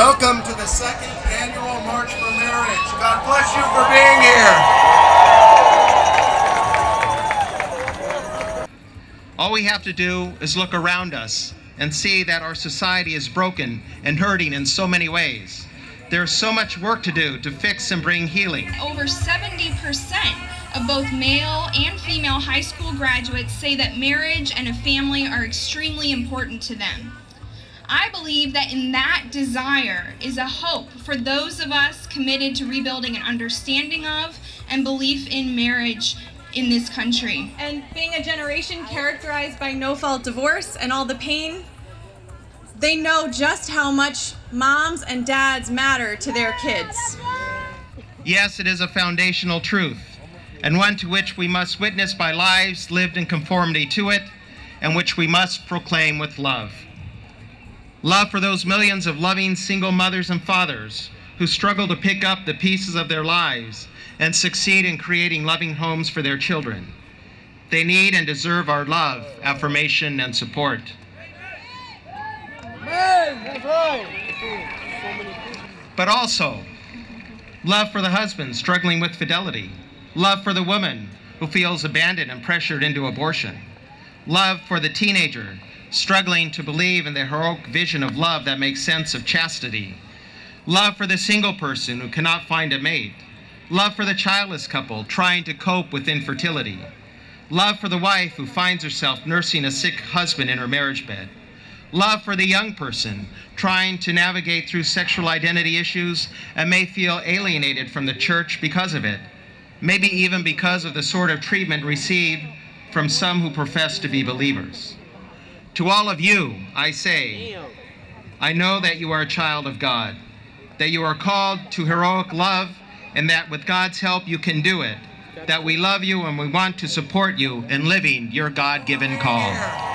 Welcome to the second annual March for Marriage. God bless you for being here. All we have to do is look around us and see that our society is broken and hurting in so many ways. There's so much work to do to fix and bring healing. Over 70% of both male and female high school graduates say that marriage and a family are extremely important to them. I believe that in that desire is a hope for those of us committed to rebuilding an understanding of and belief in marriage in this country. And being a generation characterized by no fault divorce and all the pain, they know just how much moms and dads matter to their kids. Yes, it is a foundational truth, and one to which we must witness by lives lived in conformity to it, and which we must proclaim with love. Love for those millions of loving single mothers and fathers who struggle to pick up the pieces of their lives and succeed in creating loving homes for their children. They need and deserve our love, affirmation, and support. But also, love for the husband struggling with fidelity, love for the woman who feels abandoned and pressured into abortion, love for the teenager struggling to believe in the heroic vision of love that makes sense of chastity, love for the single person who cannot find a mate, love for the childless couple trying to cope with infertility, love for the wife who finds herself nursing a sick husband in her marriage bed, love for the young person trying to navigate through sexual identity issues and may feel alienated from the church because of it, maybe even because of the sort of treatment received from some who profess to be believers. To all of you, I say, I know that you are a child of God, that you are called to heroic love, and that with God's help you can do it, that we love you and we want to support you in living your God-given call.